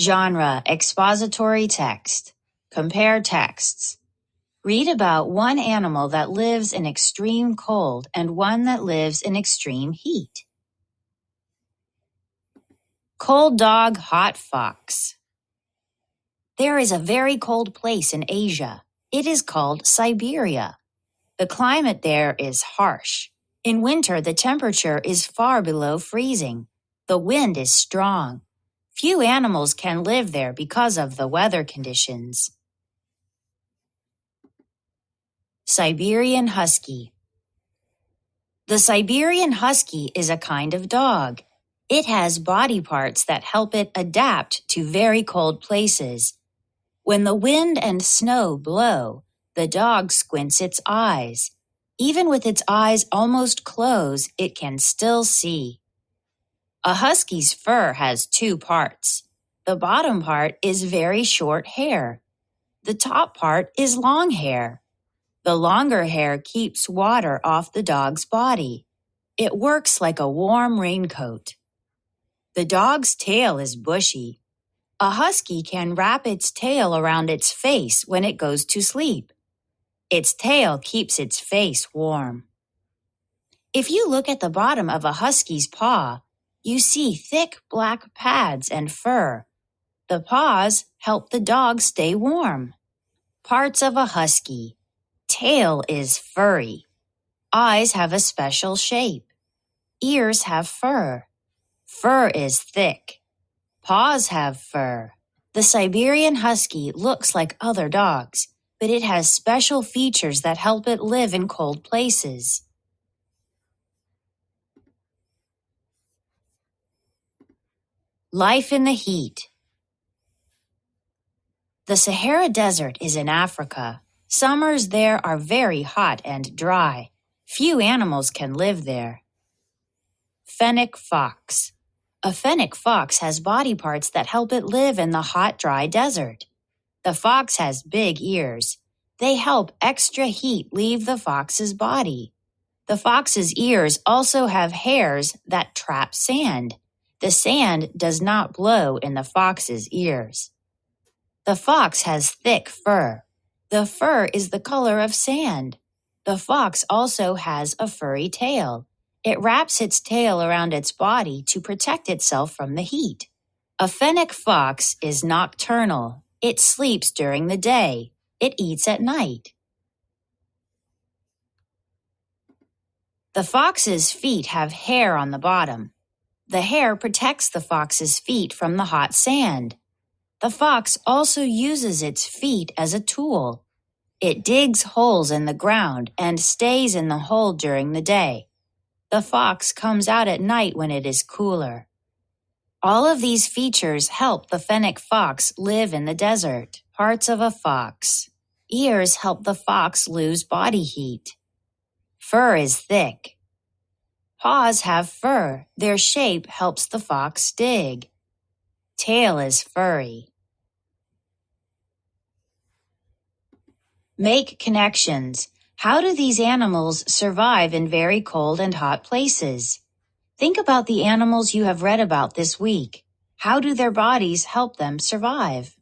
Genre Expository text. Compare texts. Read about one animal that lives in extreme cold and one that lives in extreme heat. Cold dog, hot fox. There is a very cold place in Asia. It is called Siberia. The climate there is harsh. In winter, the temperature is far below freezing. The wind is strong. Few animals can live there because of the weather conditions. Siberian Husky The Siberian Husky is a kind of dog. It has body parts that help it adapt to very cold places. When the wind and snow blow, the dog squints its eyes. Even with its eyes almost closed, it can still see. A husky's fur has two parts. The bottom part is very short hair. The top part is long hair. The longer hair keeps water off the dog's body. It works like a warm raincoat. The dog's tail is bushy. A husky can wrap its tail around its face when it goes to sleep. Its tail keeps its face warm. If you look at the bottom of a husky's paw, you see thick black pads and fur. The paws help the dog stay warm. Parts of a husky. Tail is furry. Eyes have a special shape. Ears have fur. Fur is thick. Paws have fur. The Siberian Husky looks like other dogs, but it has special features that help it live in cold places. Life in the heat. The Sahara Desert is in Africa. Summers there are very hot and dry. Few animals can live there. Fennec fox. A fennec fox has body parts that help it live in the hot, dry desert. The fox has big ears. They help extra heat leave the fox's body. The fox's ears also have hairs that trap sand. The sand does not blow in the fox's ears. The fox has thick fur. The fur is the color of sand. The fox also has a furry tail. It wraps its tail around its body to protect itself from the heat. A fennec fox is nocturnal. It sleeps during the day. It eats at night. The fox's feet have hair on the bottom. The hair protects the fox's feet from the hot sand. The fox also uses its feet as a tool. It digs holes in the ground and stays in the hole during the day. The fox comes out at night when it is cooler. All of these features help the fennec fox live in the desert. Parts of a fox. Ears help the fox lose body heat. Fur is thick. Paws have fur. Their shape helps the fox dig. Tail is furry. Make connections. How do these animals survive in very cold and hot places? Think about the animals you have read about this week. How do their bodies help them survive?